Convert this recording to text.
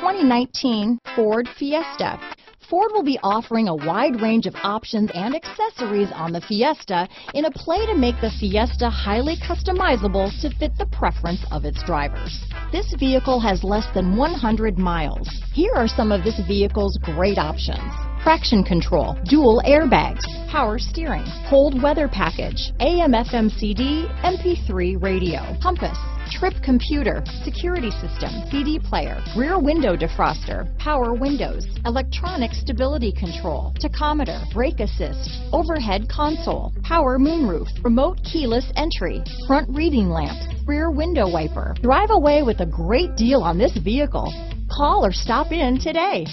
2019 Ford Fiesta. Ford will be offering a wide range of options and accessories on the Fiesta in a play to make the Fiesta highly customizable to fit the preference of its drivers. This vehicle has less than 100 miles. Here are some of this vehicle's great options. Traction control, dual airbags, power steering, cold weather package, AM FM CD, MP3 radio, compass, trip computer, security system, CD player, rear window defroster, power windows, electronic stability control, tachometer, brake assist, overhead console, power moonroof, remote keyless entry, front reading lamps, rear window wiper. Drive away with a great deal on this vehicle. Call or stop in today.